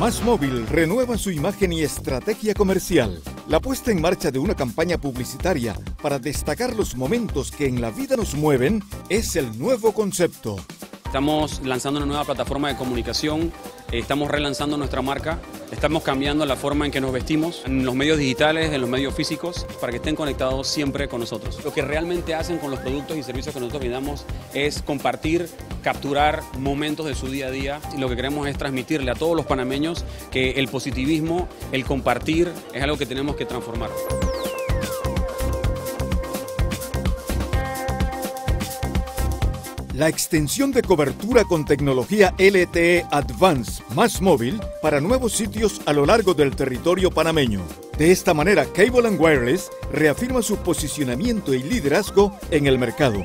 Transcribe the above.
Más Móvil renueva su imagen y estrategia comercial. La puesta en marcha de una campaña publicitaria para destacar los momentos que en la vida nos mueven es el nuevo concepto. Estamos lanzando una nueva plataforma de comunicación, estamos relanzando nuestra marca, estamos cambiando la forma en que nos vestimos en los medios digitales, en los medios físicos, para que estén conectados siempre con nosotros. Lo que realmente hacen con los productos y servicios que nosotros brindamos es compartir, capturar momentos de su día a día y lo que queremos es transmitirle a todos los panameños que el positivismo, el compartir es algo que tenemos que transformar. La extensión de cobertura con tecnología LTE Advanced más móvil para nuevos sitios a lo largo del territorio panameño. De esta manera, Cable ⁇ Wireless reafirma su posicionamiento y liderazgo en el mercado